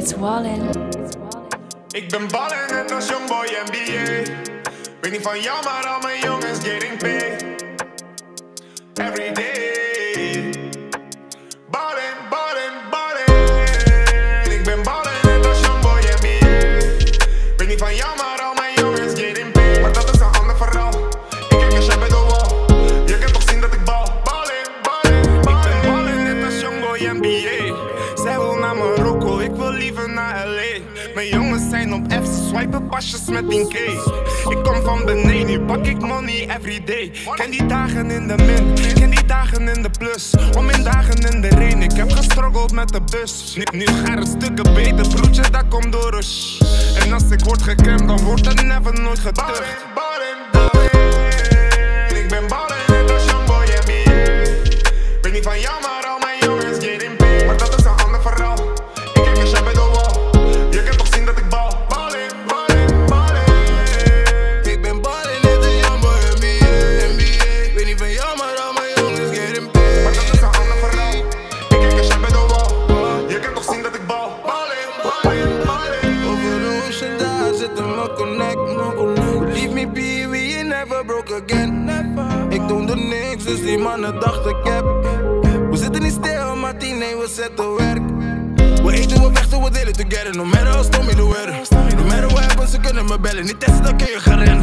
It's. Ik ben ballen net als Youngboy NBA. Weet niet van jou, maar al mijn jongens getting paid. Every day. Mijn jongens zijn op F, ze swipen pasjes met 10k. Ik kom van beneden, nu pak ik money everyday. Ken die dagen in de min, ken die dagen in de plus. Om in dagen in de rain, ik heb gestruggeld met de bus. Nu, nu gaan er stukken beter, broertje, dat komt door shh. En als ik word gekend, dan wordt het never nooit getucht. Ik ben ballen net als Youngboy NBA. Weet niet van jou, broke again. Ik doe niks, dus die mannen dachten ik heb. We zitten niet stil, maar tien, nee, we zetten werk. We eten, we vechten, we delen together. No matter how stormy the weather. No matter what happens, ze kunnen me bellen. Niet testen, dan kun je gaan rennen.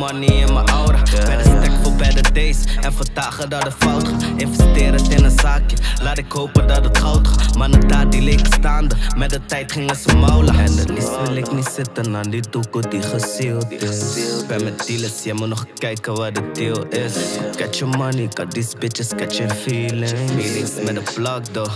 Money in mijn aura. Bij de stack voor better days. En vertagen dat het fout gaat. Investeer het in een zaakje, laat ik hopen dat het goud gaat. Mannen daar die leken staande, met de tijd gingen ze maulen. En het liefst wil ik niet zitten aan die doekoe die gesealed is. Ben met dealers, jij moet nog kijken wat de deal is. Catch your money, got these bitches catch your feelings. Meetings met de plug though